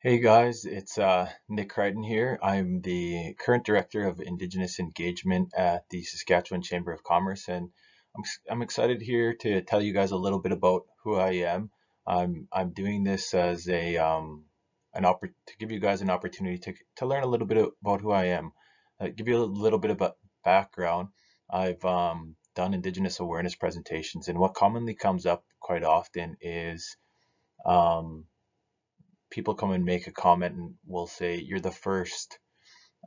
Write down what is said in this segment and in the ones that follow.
Hey guys, it's uh, Nick Crighton here. I'm the current director of Indigenous Engagement at the Saskatchewan Chamber of Commerce, and I'm I'm excited here to tell you guys a little bit about who I am. I'm I'm doing this as a um, an oppor to give you guys an opportunity to to learn a little bit about who I am, uh, give you a little bit of a background. I've um, done Indigenous awareness presentations, and what commonly comes up quite often is um, people come and make a comment and will say you're the first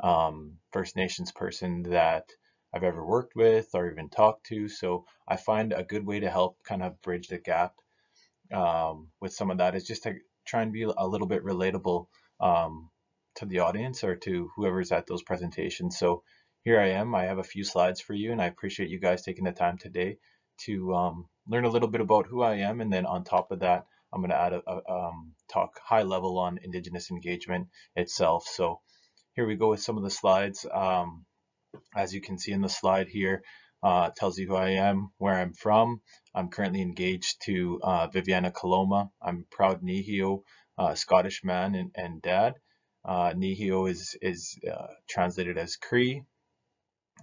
um, First Nations person that I've ever worked with or even talked to. So I find a good way to help kind of bridge the gap um, with some of that is just to try and be a little bit relatable um, to the audience or to whoever's at those presentations. So here I am. I have a few slides for you, and I appreciate you guys taking the time today to um, learn a little bit about who I am, and then on top of that, I'm going to add a, a um, talk high level on Indigenous engagement itself. So here we go with some of the slides. Um, as you can see in the slide here, uh, tells you who I am, where I'm from. I'm currently engaged to uh, Viviana Coloma. I'm proud Nihio, uh, Scottish man and, and dad. Uh, Nihio is, is uh, translated as Cree.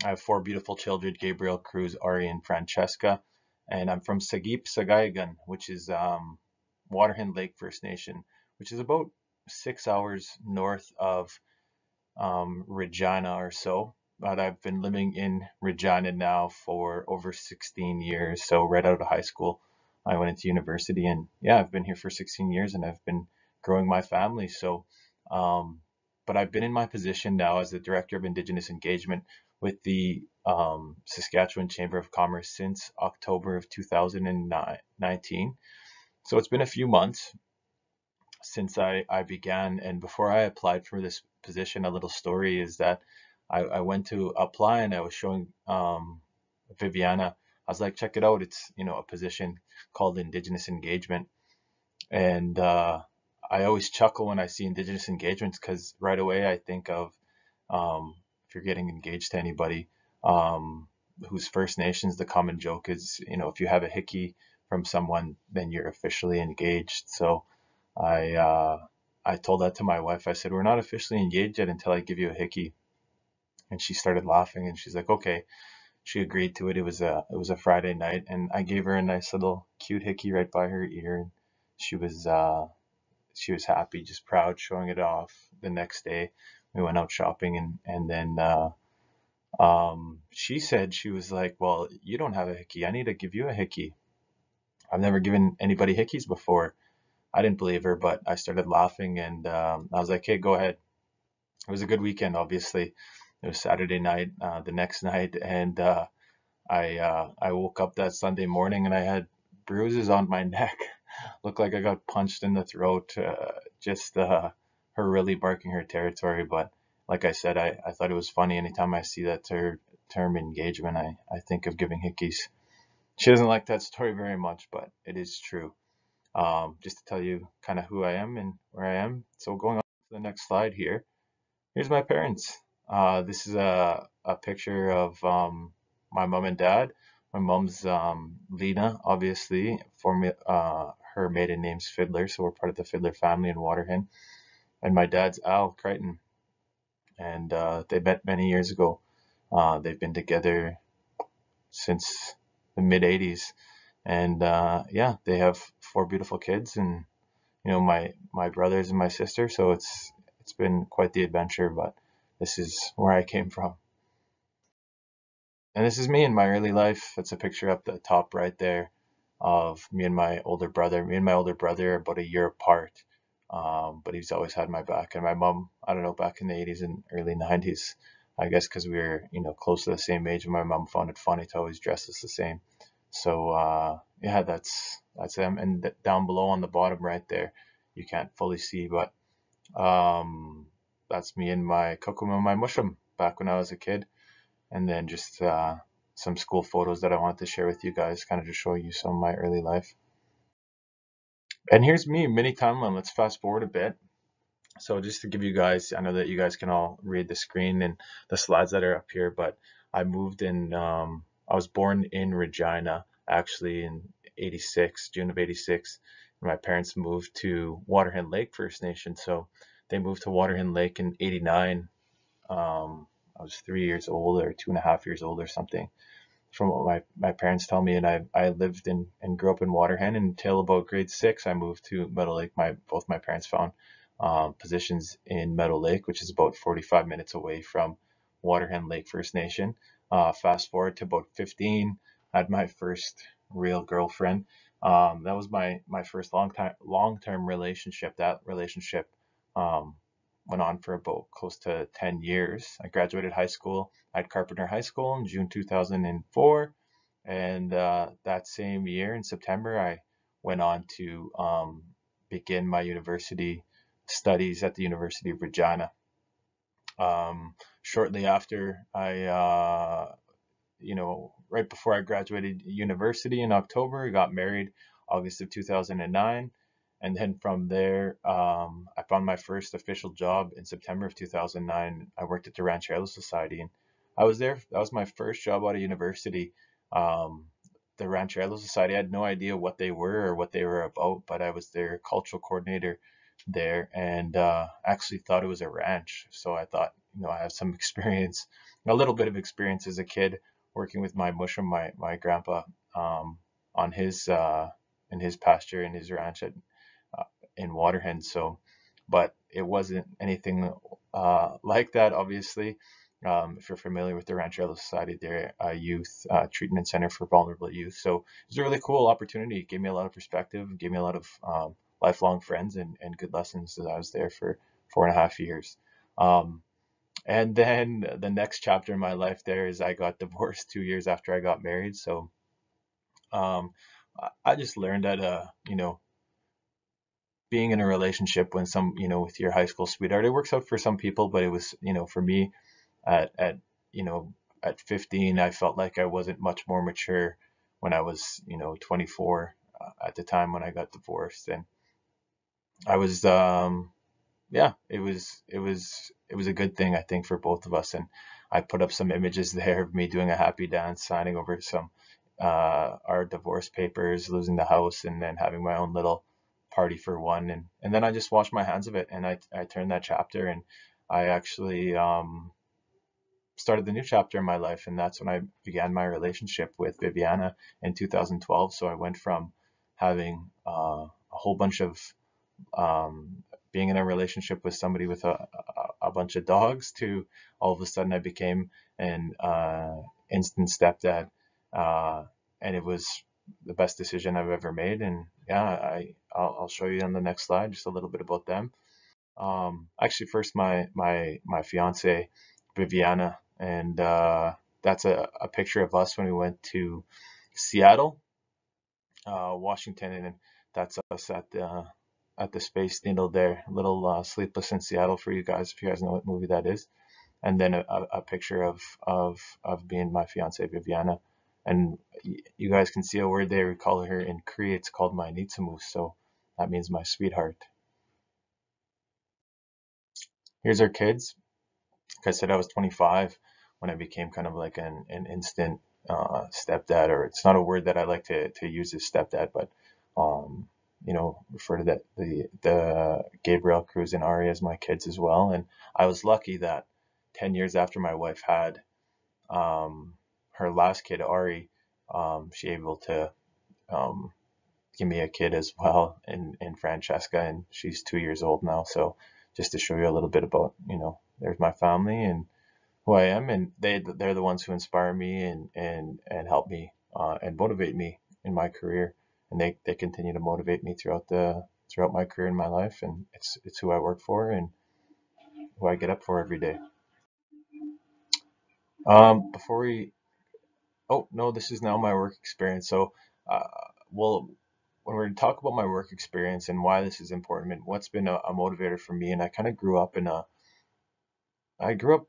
I have four beautiful children, Gabriel, Cruz, Ari, and Francesca. And I'm from Sagip Sagayagan, which is um, Waterhen Lake First Nation, which is about six hours north of um, Regina or so. But I've been living in Regina now for over 16 years. So right out of high school, I went into university, and yeah, I've been here for 16 years, and I've been growing my family. So, um, but I've been in my position now as the director of Indigenous engagement with the um, Saskatchewan Chamber of Commerce since October of 2019. So it's been a few months since I, I began, and before I applied for this position, a little story is that I, I went to apply and I was showing um, Viviana. I was like, check it out. It's you know a position called Indigenous Engagement, and uh, I always chuckle when I see Indigenous engagements because right away I think of um, if you're getting engaged to anybody um, First Nations, the common joke is you know if you have a hickey from someone, then you're officially engaged. So I uh, I told that to my wife. I said, we're not officially engaged yet until I give you a hickey. And she started laughing and she's like, okay. She agreed to it. It was a it was a Friday night and I gave her a nice little cute hickey right by her ear and she was uh she was happy, just proud, showing it off. The next day we went out shopping and and then uh um she said she was like, Well, you don't have a hickey. I need to give you a hickey. I've never given anybody hickeys before. I didn't believe her, but I started laughing and um, I was like, hey, go ahead. It was a good weekend, obviously. It was Saturday night, uh, the next night, and uh, I uh, I woke up that Sunday morning and I had bruises on my neck. Looked like I got punched in the throat. Uh, just uh, her really barking her territory. But like I said, I, I thought it was funny. Anytime I see that ter term engagement, I, I think of giving hickeys. She doesn't like that story very much, but it is true. Um, just to tell you kind of who I am and where I am. So going on to the next slide here, here's my parents. Uh, this is a, a picture of um, my mom and dad. My mom's um, Lena, obviously, for uh, her maiden name's Fiddler, so we're part of the Fiddler family in Waterhen. And my dad's Al Crighton, and uh, they met many years ago. Uh, they've been together since the mid 80s, and uh, yeah, they have four beautiful kids, and you know my my brothers and my sister. So it's it's been quite the adventure, but this is where I came from. And this is me in my early life. It's a picture up the top right there of me and my older brother. Me and my older brother are about a year apart, um, but he's always had my back. And my mom, I don't know, back in the 80s and early 90s, I guess because we were, you know, close to the same age, and my mom found it funny to always dress us the same. So uh, yeah, that's that's them. And down below on the bottom right there, you can't fully see, but um, that's me and my kokum and my moshum back when I was a kid. And then just uh, some school photos that I wanted to share with you guys, kind of to show you some of my early life. And here's me, mini timeline. Let's fast forward a bit. So just to give you guys, I know that you guys can all read the screen and the slides that are up here, but I moved in, um, I was born in Regina, actually in 86, June of 86. my parents moved to Waterhen Lake First Nation. So they moved to Waterhen Lake in '89. Um, I was three years old or two and a half years old or something from what my, my parents tell me, and I, I lived in and grew up in Waterhen until about grade six. I moved to Meadow Lake. My both my parents found um, positions in Meadow Lake, which is about 45 minutes away from Waterhen Lake First Nation. Uh, fast forward to about 15, I had my first real girlfriend. Um, that was my my first long time long term relationship. That relationship um, went on for about close to 10 years. I graduated high school at Carpenter High School in June 2004. And uh, that same year in September, I went on to um, begin my university studies at the University of Regina. Um, shortly after I, uh, you know, right before I graduated university in October, I got married August of 2009 and then from there, um, I found my first official job in September of 2009. I worked at the Ranch Ehrlo Society, and I was there. That was my first job out of university. Um, the Ranch Ehrlo Society, I had no idea what they were or what they were about, but I was their cultural coordinator there, and uh, actually thought it was a ranch. So I thought, you know, I have some experience, a little bit of experience as a kid working with my moshum, my my grandpa, um, on his uh, in his pasture in his ranch at in Waterhen. So, but it wasn't anything uh, like that, obviously. Um, if you're familiar with the Ranch Ehrlo Society, they're a youth uh, treatment center for vulnerable youth. So it was a really cool opportunity. It gave me a lot of perspective, gave me a lot of um, lifelong friends and, and good lessons as I was there for four and a half years. Um, and then the next chapter in my life there is I got divorced two years after I got married. So um, I just learned that, uh, you know, being in a relationship when some you know with your high school sweetheart it works out for some people but it was you know for me at at you know at 15 i felt like i wasn't much more mature when i was you know 24 uh, at the time when i got divorced and i was um yeah it was it was it was a good thing i think for both of us and i put up some images there of me doing a happy dance signing over some uh our divorce papers losing the house and then having my own little party for one and and then I just washed my hands of it and I I turned that chapter and I actually um started the new chapter in my life and that's when I began my relationship with Viviana in 2012 so I went from having uh, a whole bunch of um, being in a relationship with somebody with a, a, bunch of dogs to all of a sudden I became an uh, instant stepdad uh, and it was the best decision I've ever made. And yeah, I I'll, I'll show you on the next slide just a little bit about them. Um, actually, first my my my fiance Viviana, and uh, that's a, a picture of us when we went to Seattle, uh, Washington, and that's us at the at the Space Needle there. A little uh, Sleepless in Seattle for you guys if you guys know what movie that is. And then a, a picture of of of and my fiance Viviana and you guys can see a word there. We call her in Cree. It's called my Nitsamu, so that means my sweetheart. Here's our kids. Like I said, I was 25 when I became kind of like an, an instant uh, stepdad, or it's not a word that I like to, to use as stepdad, but um, you know, refer to that the the Gabriel Cruz and Ari as my kids as well. And I was lucky that 10 years after my wife had um, her last kid, Ari, um, she able to um, give me a kid as well in, in Francesca, and she's two years old now. So just to show you a little bit about, you know, there's my family and who I am, and they they're the ones who inspire me and and and help me uh, and motivate me in my career, and they they continue to motivate me throughout the throughout my career and my life, and it's it's who I work for and who I get up for every day. Um, before we oh no, this is now my work experience. So, uh, well, when we're to talk about my work experience and why this is important and what's been a, a motivator for me, and I kind of grew up in a, I grew up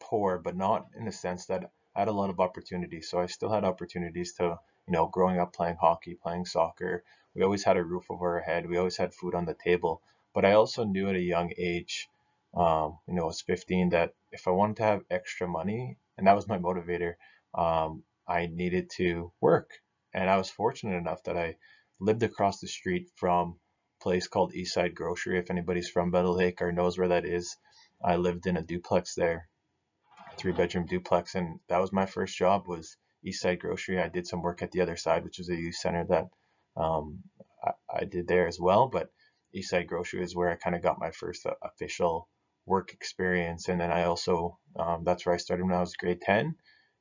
poor, but not in the sense that I had a lot of opportunities. So I still had opportunities to, you know, growing up playing hockey, playing soccer. We always had a roof over our head. We always had food on the table. But I also knew at a young age, um, you know, I was 15, that if I wanted to have extra money, and that was my motivator, um, I needed to work. And I was fortunate enough that I lived across the street from a place called Eastside Grocery. If anybody's from Meadow Lake or knows where that is, I lived in a duplex there, three bedroom duplex, and that was my first job was Eastside Grocery. I did some work at the other side, which was a youth center that um, I, I, did there as well. But Eastside Grocery is where I kind of got my first official work experience, and then I also um, that's where I started when I was grade 10.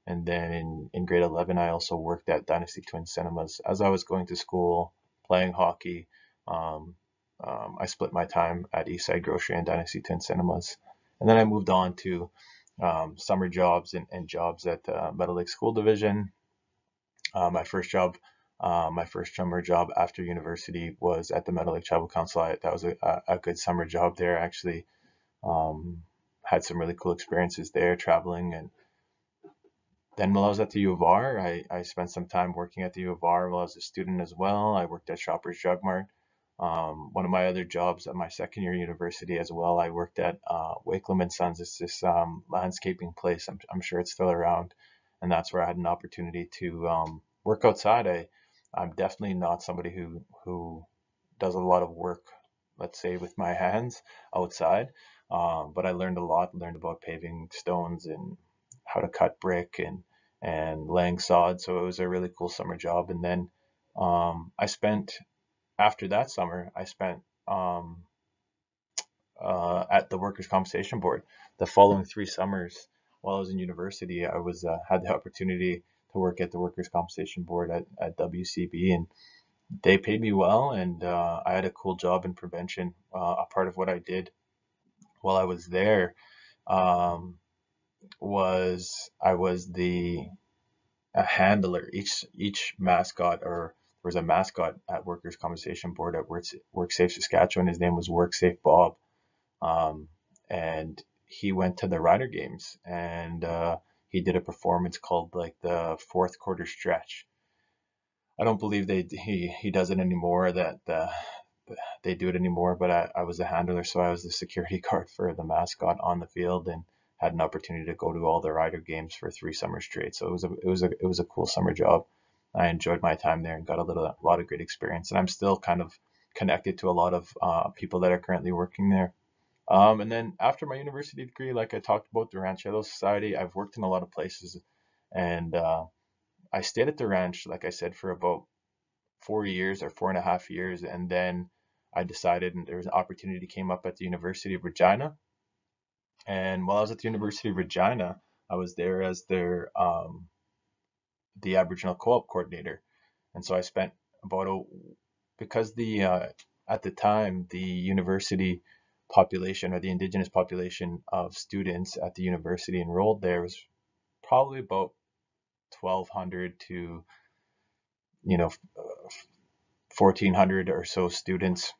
And then in, in grade 11, I also worked at Dynasty Twin Cinemas. As I was going to school, playing hockey, um, um, I split my time at Eastside Grocery and Dynasty Twin Cinemas. And then I moved on to um, summer jobs and, and jobs at uh, Meadow Lake School Division. Uh, my first job, uh, my first summer job after university was at the Meadow Lake Tribal Council. I, that was a, a, good summer job there. I Actually, um, had some really cool experiences there traveling and then while I was at the U of R, I, I spent some time working at the U of R while I was a student as well. I worked at Shoppers Drug Mart. Um, one of my other jobs at my second year university as well, I worked at uh, Wakelam and Sons. It's this um, landscaping place. I'm, I'm sure it's still around, and that's where I had an opportunity to um, work outside. I, I'm definitely not somebody who who does a lot of work, let's say, with my hands outside. Um, but I learned a lot. Learned about paving stones and how to cut brick and and laying sod. So it was a really cool summer job. And then um, I spent after that summer, I spent um, uh, at the Workers' Compensation Board. The following three summers, while I was in university, I was uh, had the opportunity to work at the Workers' Compensation Board at, at WCB, and they paid me well, and uh, I had a cool job in prevention. Uh, a part of what I did while I was there um, was I was the a handler. Each each mascot or was a mascot at Workers' Compensation Board at Work, WorkSafe Saskatchewan. His name was WorkSafe Bob, um, and he went to the Rider Games and uh, he did a performance called like the fourth quarter stretch. I don't believe they he he does it anymore. That the they do it anymore. But I, I was a handler, so I was the security guard for the mascot on the field and had an opportunity to go to all the Rider games for three summers straight. So it was a it was a it was a cool summer job. I enjoyed my time there and got a little a lot of great experience. And I'm still kind of connected to a lot of uh, people that are currently working there. Um, and then after my university degree, like I talked about the Ranch Ehrlo Society, I've worked in a lot of places, and uh, I stayed at the ranch, like I said, for about four years or four and a half years, and then I decided, and there was an opportunity came up at the University of Regina and while I was at the University of Regina, I was there as their um, the Aboriginal co-op coordinator, and so I spent about a because the uh, at the time the university population or the indigenous population of students at the university enrolled there was probably about 1200 to you know 1400 or so students.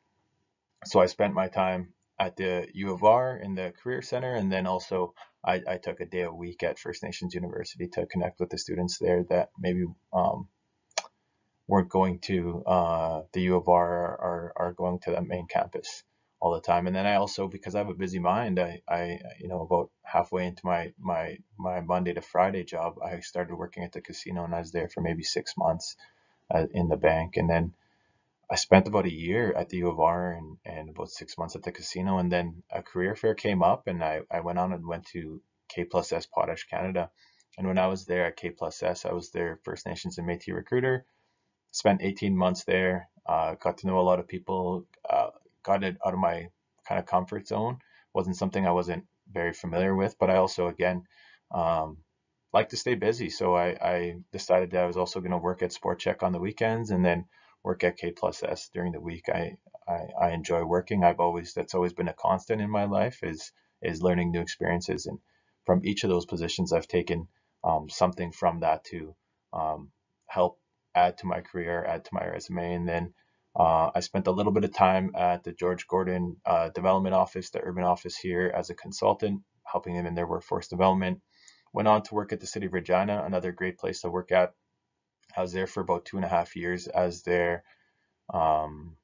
So i spent my time at the U of R in the Career Center, and then also I, I, took a day a week at First Nations University to connect with the students there that maybe um, weren't going to uh, the U of R or are going to the main campus all the time. And then I also, because I have a busy mind, I, I you know, about halfway into my my my Monday to Friday job, I started working at the casino, and I was there for maybe six months uh, in the bank, and then I spent about a year at the U of R and, and about six months at the casino. And then a career fair came up and I, I went on and went to K plus S Potash Canada. And when I was there at K plus S, I was their First Nations and Métis recruiter. Spent 18 months there, uh, got to know a lot of people, uh, got it out of my kind of comfort zone. Wasn't something I wasn't very familiar with, but I also, again, um, like to stay busy. So I, I decided that I was also going to work at Sport Chek on the weekends and then work at K plus S during the week. I, I, I enjoy working. I've always that's always been a constant in my life is is learning new experiences and from each of those positions I've taken um, something from that to um, help add to my career, add to my resume, and then uh, I spent a little bit of time at the George Gordon uh, Development Office, the urban office here, as a consultant, helping them in their workforce development. Went on to work at the City of Regina, another great place to work at. I was there for about two and a half years as their um,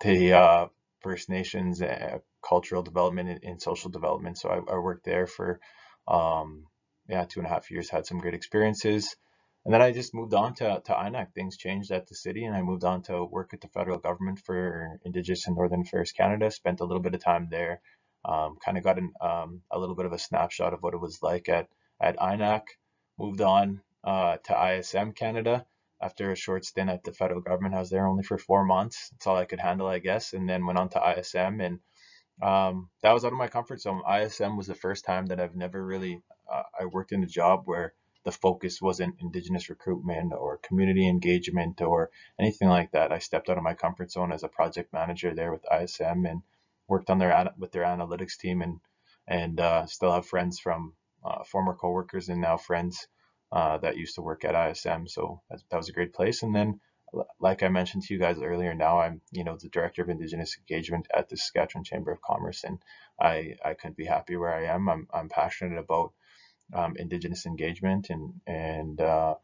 the uh, First Nations uh, cultural development and, social development. So I, I worked there for um, yeah two and a half years. Had some great experiences. and then I just moved on to, to INAC. Things changed at the city, and I moved on to work at the federal government for Indigenous and Northern Affairs Canada. Spent a little bit of time there. Um, kind of got an, um, a little bit of a snapshot of what it was like at, at INAC. Moved on uh, to ISM Canada after a short stint at the federal government. I was there only for four months. That's all I could handle, I guess. And then went on to ISM, and um, that was out of my comfort zone. ISM was the first time that I've never really uh, I worked in a job where the focus wasn't Indigenous recruitment or community engagement or anything like that. I stepped out of my comfort zone as a project manager there with ISM and worked on their with their analytics team and and uh, still have friends from uh, former coworkers and now friends uh, that used to work at ISM. So that, that was a great place. And then, like I mentioned to you guys earlier, now I'm you know the director of Indigenous engagement at the Saskatchewan Chamber of Commerce, and I I couldn't be happy where I am. I'm I'm passionate about um, Indigenous engagement, and and uh,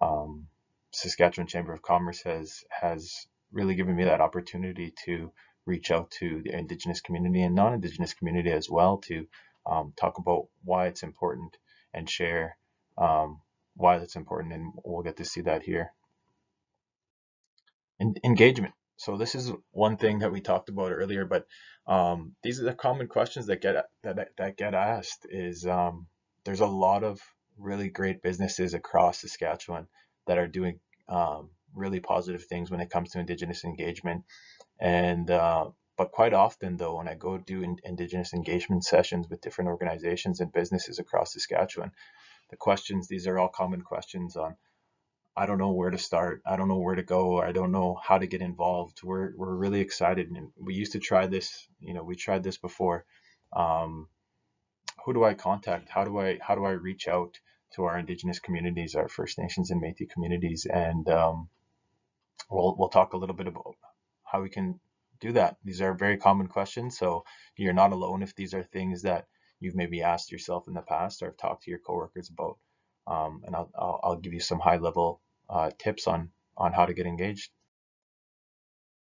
um, Saskatchewan Chamber of Commerce has has really given me that opportunity to reach out to the Indigenous community and non-Indigenous community as well to um, talk about why it's important and share um, why that's important, and we'll get to see that here. En engagement. So this is one thing that we talked about earlier, but um, these are the common questions that get that that get asked. Is um, there's a lot of really great businesses across Saskatchewan that are doing um, really positive things when it comes to Indigenous engagement. And uh, but quite often though, when I go do in, Indigenous engagement sessions with different organizations and businesses across Saskatchewan, the questions these are all common questions on. I don't know where to start. I don't know where to go. I don't know how to get involved. We're we're really excited, and we used to try this. You know, we tried this before. Um, who do I contact? How do I how do I reach out to our Indigenous communities, our First Nations and Métis communities, and um, we'll we'll talk a little bit about how we can do that. These are very common questions, so you're not alone if these are things that you've maybe asked yourself in the past or have talked to your coworkers about. Um, and I'll, I'll, I'll give you some high level uh, tips on on how to get engaged.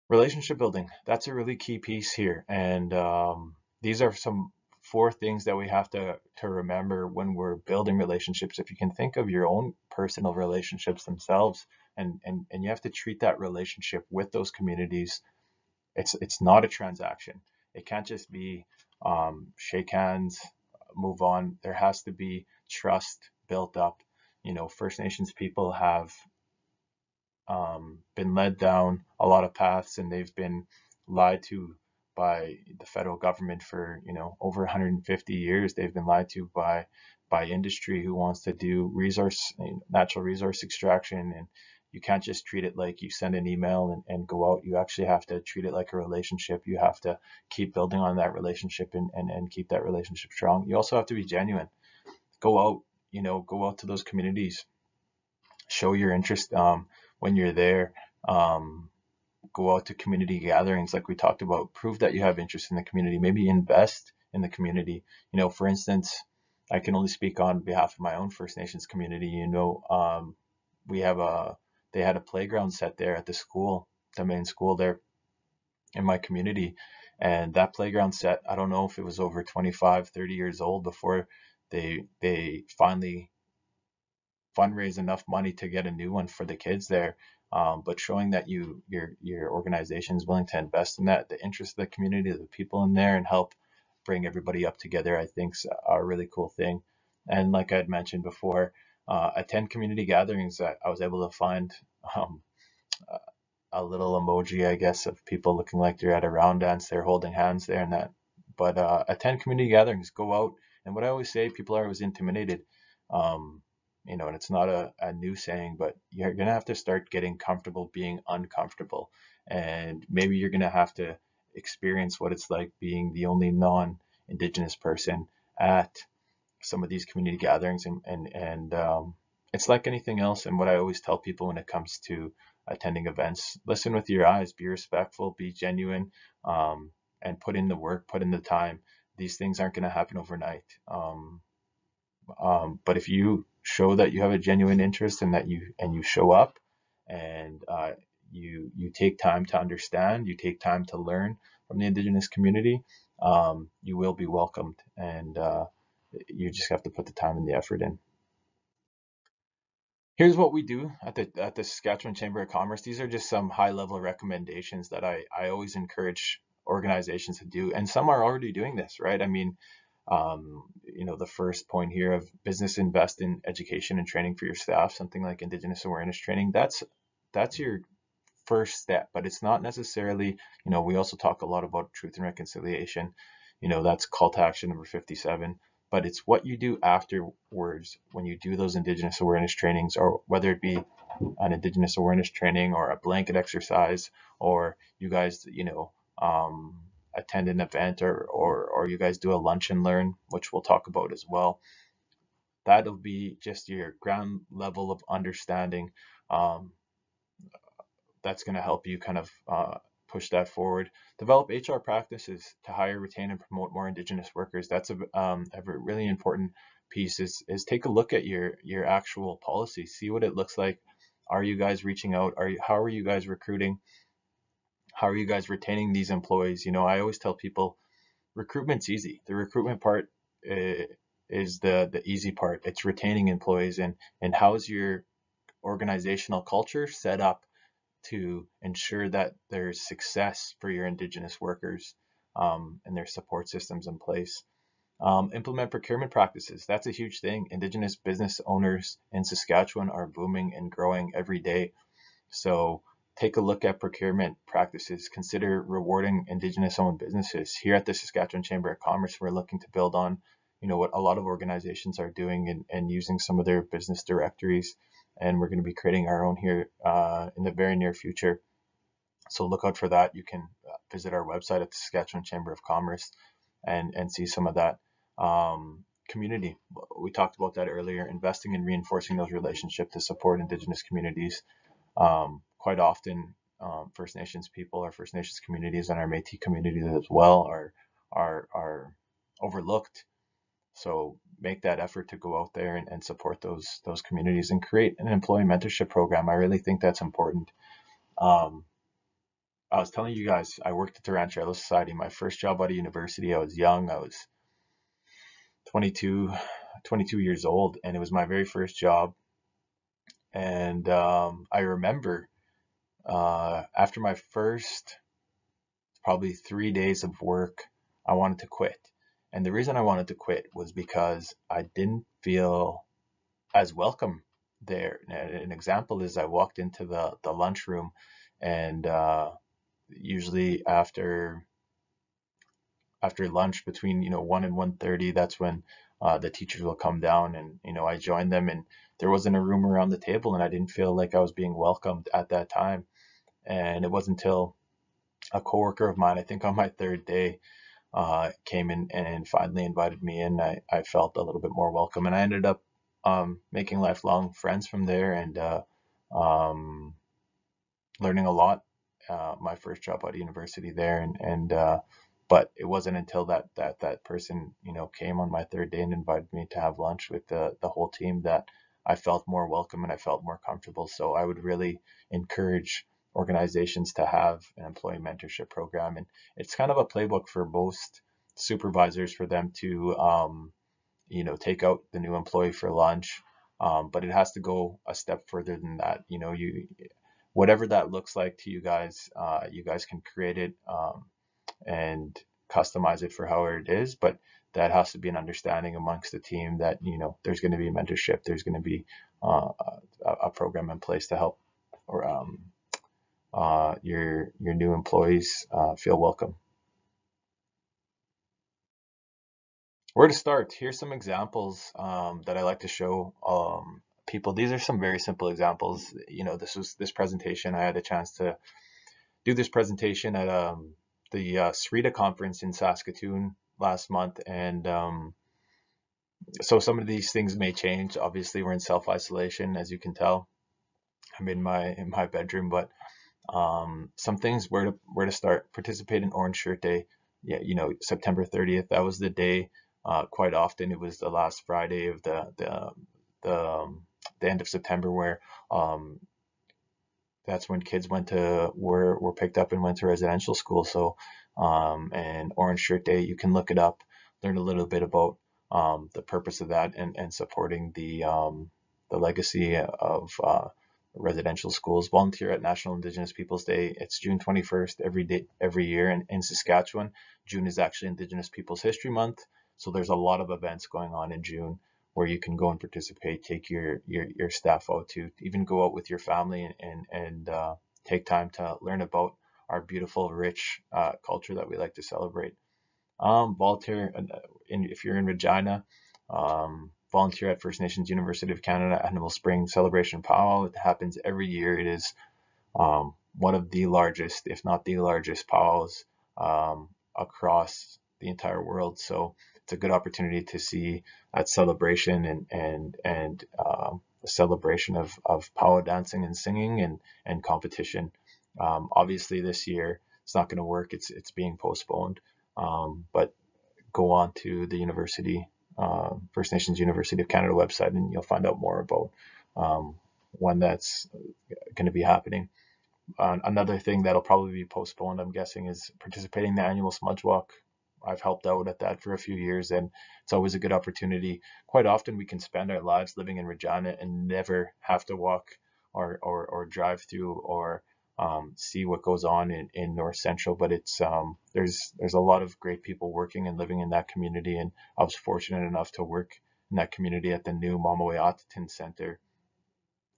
Relationship building, that's a really key piece here. And um, these are some four things that we have to, to remember when we're building relationships. If you can think of your own personal relationships themselves, and, and, and you have to treat that relationship with those communities, it's, it's not a transaction. It can't just be um, shake hands, move on. There has to be trust built up. You know, First Nations people have um, been led down a lot of paths and they've been lied to by the federal government for you know over 150 years. They've been lied to by by industry who wants to do resource natural resource extraction and you can't just treat it like you send an email and, and go out. You actually have to treat it like a relationship. You have to keep building on that relationship and, and, and keep that relationship strong. You also have to be genuine. Go out you know go out to those communities. Show your interest um, when you're there. Um, go out to community gatherings like we talked about. Prove that you have interest in the community. Maybe invest in the community. You know for instance i can only speak on behalf of my own first nations community. You know um, we have a they had a playground set there at the school the main school there in my community and that playground set i don't know if it was over 25 30 years old before they they finally fundraise enough money to get a new one for the kids there um, but showing that you your your organization is willing to invest in that, the interest of the community, the people in there, and help bring everybody up together, I think is a really cool thing. And like I had mentioned before, uh, attend community gatherings. That I was able to find um, a little emoji, I guess, of people looking like they're at a round dance. They're holding hands there and that. But uh, attend community gatherings. Go out. And what I always say, people are always intimidated. Um, you know, and it's not a, a new saying, but you're going to have to start getting comfortable being uncomfortable. And maybe you're going to have to experience what it's like being the only non Indigenous person at some of these community gatherings. And, and, and um, it's like anything else. And what I always tell people when it comes to attending events, listen with your eyes, be respectful, be genuine, um, and put in the work, put in the time. These things aren't going to happen overnight. Um, um, but if you show that you have a genuine interest and that you and you show up and uh, you you take time to understand, you take time to learn from the indigenous community, um, you will be welcomed, and uh, you just have to put the time and the effort in. here's what we do at the at the Saskatchewan Chamber of Commerce. These are just some high level recommendations that I I always encourage organizations to do, and some are already doing this, right? I mean, um, you know, the first point here of business invest in education and training for your staff, something like Indigenous awareness training. That's that's your first step, but it's not necessarily. You know, we also talk a lot about truth and reconciliation. You know, that's call to action number 57 but it's what you do afterwards when you do those Indigenous awareness trainings, or whether it be an Indigenous awareness training or a blanket exercise, or you guys, you know, um, attend an event or, or, or you guys do a lunch and learn, which we'll talk about as well. That'll be just your ground level of understanding. Um, that's going to help you kind of uh, push that forward. Develop HR practices to hire, retain, and promote more Indigenous workers. That's a, um, a really important piece. Is is take a look at your your actual policy, see what it looks like. Are you guys reaching out? Are you how are you guys recruiting? How are you guys retaining these employees? You know, I always tell people, recruitment's easy. The recruitment part uh, is the the easy part. It's retaining employees and and how's your organizational culture set up to ensure that there's success for your Indigenous workers um, and their support systems in place. Um, implement procurement practices. That's a huge thing. Indigenous business owners in Saskatchewan are booming and growing every day. So take a look at procurement practices. Consider rewarding Indigenous owned businesses. Here at the Saskatchewan Chamber of Commerce, we're looking to build on you know what a lot of organizations are doing and, and using some of their business directories and we're going to be creating our own here uh, in the very near future. So look out for that. You can uh, visit our website at the Saskatchewan Chamber of Commerce and and see some of that um, community. We talked about that earlier. Investing and reinforcing those relationships to support Indigenous communities. Um, quite often, um, First Nations people or First Nations communities and our Métis communities as well are are are overlooked so make that effort to go out there and, and support those those communities and create an employee mentorship program. I really think that's important. Um, I was telling you guys, I worked at the Ranch Ehrlo Society. My first job out of university, I was young. I was 22, 22 years old, and it was my very first job. And um, I remember uh, after my first probably three days of work, I wanted to quit. And the reason I wanted to quit was because I didn't feel as welcome there. An example is I walked into the, the lunchroom and uh, usually after after lunch between you know 1 and 1.30 that's when uh, the teachers will come down and you know I joined them and there wasn't a room around the table and I didn't feel like I was being welcomed at that time and it wasn't until a coworker of mine I think on my third day uh, came in and finally invited me in, I, I felt a little bit more welcome. And I ended up um, making lifelong friends from there and uh, um, learning a lot. Uh, my first job at university there, and and uh, but it wasn't until that that that person you know came on my third day and invited me to have lunch with the the whole team that I felt more welcome and I felt more comfortable. So I would really encourage organizations to have an employee mentorship program. And it's kind of a playbook for most supervisors for them to, um, you know, take out the new employee for lunch. Um, but it has to go a step further than that. You know, you whatever that looks like to you guys, uh, you guys can create it um, and customize it for however it is. But that has to be an understanding amongst the team that you know there's going to be mentorship, there's going to be uh, a, a, program in place to help or um, uh, your your new employees uh, feel welcome. Where to start? Here's some examples um, that I like to show um, people. These are some very simple examples. You know, this was this presentation. I had a chance to do this presentation at um, the uh, SREDA conference in Saskatoon last month, and um, so some of these things may change. Obviously, we're in self isolation, as you can tell. I'm in my in my bedroom, but um, some things where to where to start. Participate in Orange Shirt Day. Yeah, you know September 30th. That was the day. Uh, quite often it was the last Friday of the the the, um, the end of September where um, that's when kids went to were were picked up and went to residential school. So um, and Orange Shirt Day, you can look it up, learn a little bit about um, the purpose of that and and supporting the um, the legacy of uh, residential schools. Volunteer at National Indigenous Peoples Day. It's June 21st every day every year in, in Saskatchewan. June is actually Indigenous Peoples History Month, so there's a lot of events going on in June where you can go and participate. Take your your, your staff out to even go out with your family and and, and uh, take time to learn about our beautiful, rich uh, culture that we like to celebrate. Um, volunteer uh, in, if you're in Regina. Um, volunteer at First Nations University of Canada Annual Spring Celebration Powwow. It happens every year. It is um, one of the largest, if not the largest, powwows um, across the entire world. So it's a good opportunity to see that celebration and and and um, a celebration of of powwow dancing and singing and and competition. Um, obviously, this year it's not going to work. It's it's being postponed. Um, but go on to the university uh, First Nations University of Canada website, and you'll find out more about um, when that's going to be happening. Uh, another thing that'll probably be postponed, I'm guessing, is participating in the annual Smudge Walk. I've helped out at that for a few years, and it's always a good opportunity. Quite often, we can spend our lives living in Regina and never have to walk or or, or drive through or um, see what goes on in, in North Central. But it's um, there's there's a lot of great people working and living in that community, and I was fortunate enough to work in that community at the new Mamawe Center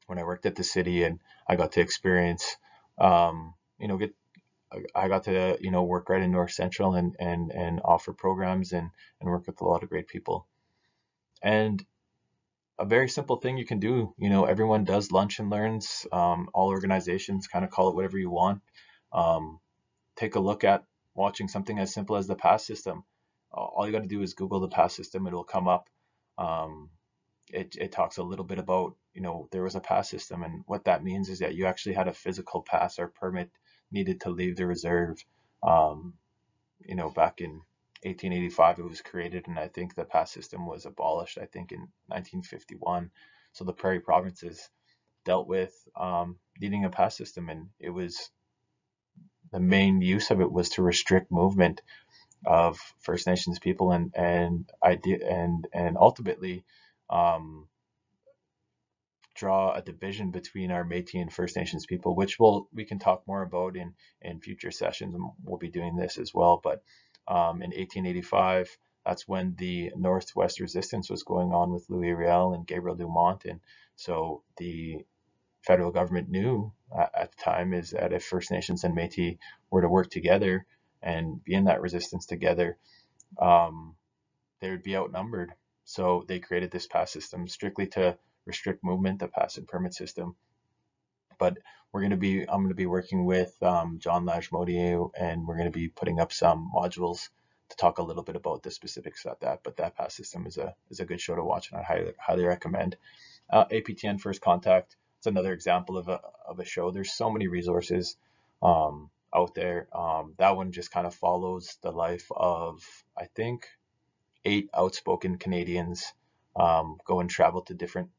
when I worked at the city, and I got to experience, um, you know, get I got to you know work right in North Central and and and offer programs and and work with a lot of great people. And a very simple thing you can do. You know, everyone does lunch and learns. Um, all organizations kind of call it whatever you want. Um, take a look at watching something as simple as the pass system. All you got to do is Google the pass system; it'll come up. Um, it, it talks a little bit about you know there was a pass system, and what that means is that you actually had a physical pass or permit needed to leave the reserve. Um, you know, back in 1885 it was created, and I think the pass system was abolished. I think in 1951. So the prairie provinces dealt with um, needing a pass system, and it was the main use of it was to restrict movement of First Nations people and and idea and and ultimately um, draw a division between our Métis and First Nations people, which we'll we can talk more about in in future sessions, and we'll be doing this as well. But um, in 1885. That's when the Northwest Resistance was going on with Louis Riel and Gabriel Dumont, and so the federal government knew at the time is that if First Nations and Métis were to work together and be in that resistance together, um, they would be outnumbered. So they created this pass system strictly to restrict movement, the pass and permit system. But we're going to be I'm going to be working with um, John Lagimodiere and we're going to be putting up some modules to talk a little bit about the specifics of that. But that pass system is a is a good show to watch and I highly highly recommend. Uh, APTN First Contact. It's another example of a of a show. There's so many resources um, out there. Um, that one just kind of follows the life of I think eight outspoken Canadians um, go and travel to different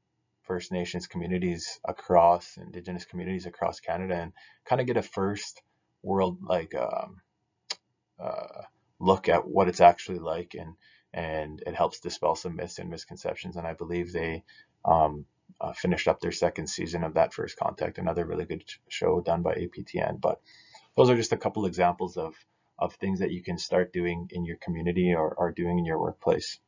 First Nations communities across Indigenous communities across Canada and kind of get a first world like um, uh, look at what it's actually like and and it helps dispel some myths and misconceptions and I believe they um, uh, finished up their second season of that first contact another really good show done by APTN but those are just a couple examples of of things that you can start doing in your community or, or doing in your workplace.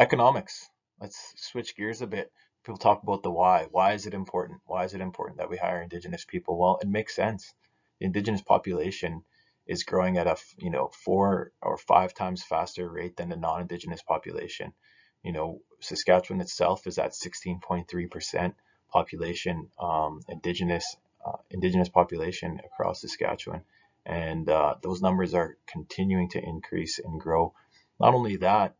Economics let's switch gears a bit. People talk about the why. Why is it important? Why is it important that we hire Indigenous people? Well, it makes sense. The Indigenous population is growing at a you know four or five times faster rate than the non-Indigenous population. You know, Saskatchewan itself is at 16.3% population um, Indigenous uh, Indigenous population across Saskatchewan, and uh, those numbers are continuing to increase and grow. Not only that,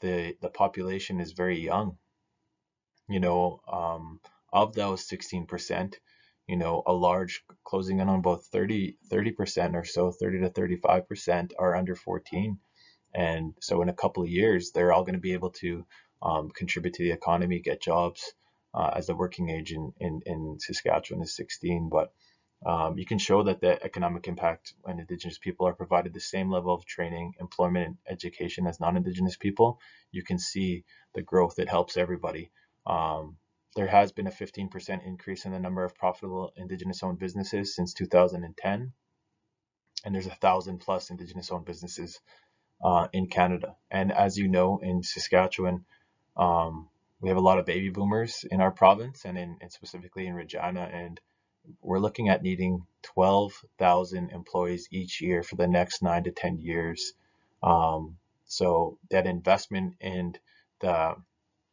the the population is very young. You know, um, of those 16%, you know, a large closing in on both 30 30% or so, 30 to 35% are under 14. And so in a couple of years, they're all going to be able to um, contribute to the economy, get jobs. Uh, as the working age in, in, in Saskatchewan is 16, but um, you can show that the economic impact when Indigenous people are provided the same level of training, employment, and education as non-Indigenous people, you can see the growth. It helps everybody. Um, there has been a 15% increase in the number of profitable Indigenous-owned businesses since 2010, and there's a thousand plus Indigenous-owned businesses uh, in Canada. And as you know, in Saskatchewan, um, we have a lot of baby boomers in our province, and in and specifically in Regina, and we're looking at needing 12,000 employees each year for the next nine to 10 years. Um, so that investment in the,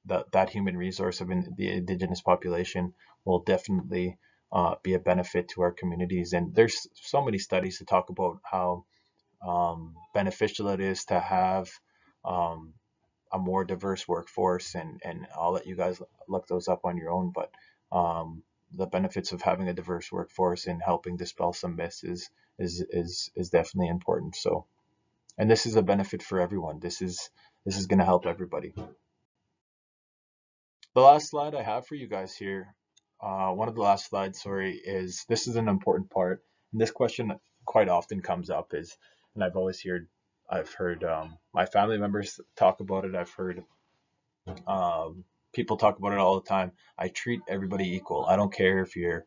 the, that human resource of in, the indigenous population will definitely uh, be a benefit to our communities. And there's so many studies to talk about how um, beneficial it is to have um, a more diverse workforce. And, and I'll let you guys look those up on your own. But um, the benefits of having a diverse workforce and helping dispel some myths is is is is definitely important. So, and this is a benefit for everyone. This is this is going to help everybody. The last slide I have for you guys here, uh, one of the last slides, sorry, is this is an important part. And this question quite often comes up is, and I've always heard, I've heard um, my family members talk about it. I've heard um, people talk about it all the time. I treat everybody equal. I don't care if you're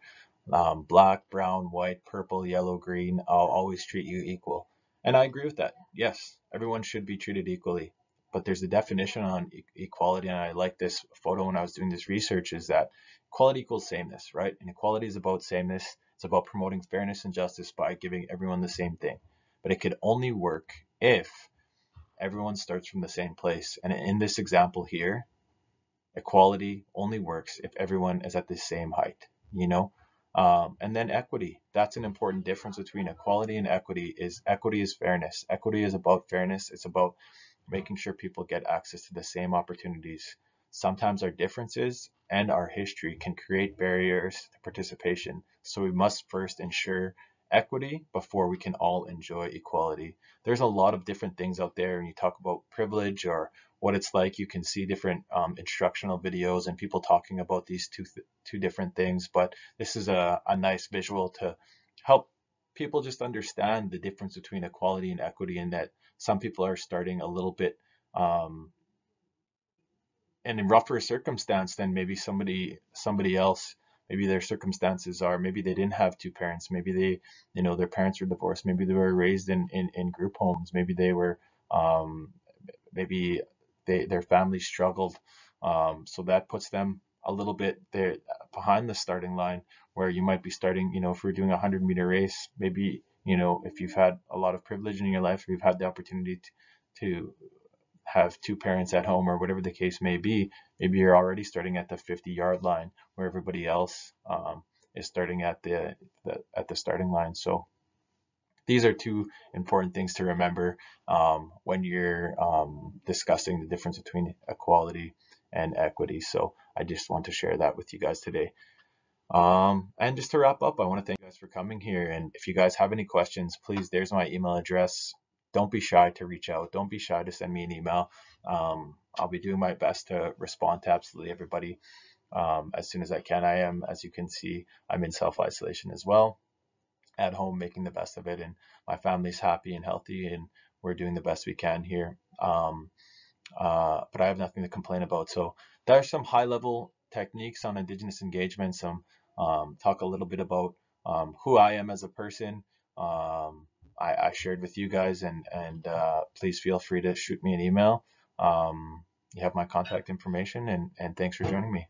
um, black, brown, white, purple, yellow, green. I'll always treat you equal. And I agree with that. Yes, everyone should be treated equally. But there's a definition on e equality, and I like this photo when I was doing this research, is that equality equals sameness, right? And equality is about sameness. It's about promoting fairness and justice by giving everyone the same thing. But it could only work if everyone starts from the same place. And in this example here, Equality only works if everyone is at the same height, you know? Um, and then equity, that's an important difference between equality and equity is equity is fairness. Equity is about fairness. It's about making sure people get access to the same opportunities. Sometimes our differences and our history can create barriers to participation. So we must first ensure equity before we can all enjoy equality. There's a lot of different things out there and you talk about privilege or what it's like. You can see different um, instructional videos and people talking about these two th two different things, but this is a, a nice visual to help people just understand the difference between equality and equity and that some people are starting a little bit um, and in rougher circumstance than maybe somebody somebody else maybe their circumstances are maybe they didn't have two parents. Maybe they you know their parents were divorced. Maybe they were raised in in, in group homes. Maybe they were um, maybe they, their family struggled. Um, so that puts them a little bit there behind the starting line where you might be starting, you know, if we're doing a 100 meter race, maybe, you know, if you've had a lot of privilege in your life, or you've had the opportunity to, to have two parents at home or whatever the case may be, maybe you're already starting at the 50 yard line where everybody else um, is starting at the, the, at the starting line. So these are two important things to remember um, when you're um, discussing the difference between equality and equity. So I just want to share that with you guys today. Um, and just to wrap up, I want to thank you guys for coming here. And if you guys have any questions, please, there's my email address. Don't be shy to reach out. Don't be shy to send me an email. Um, I'll be doing my best to respond to absolutely everybody um, as soon as I can. I am, as you can see, I'm in self-isolation as well at home making the best of it and my family's happy and healthy and we're doing the best we can here um, uh, but I have nothing to complain about so there are some high level techniques on indigenous engagement some um, talk a little bit about um, who I am as a person um, I, I, shared with you guys and and uh, please feel free to shoot me an email. Um, you have my contact information and and thanks for joining me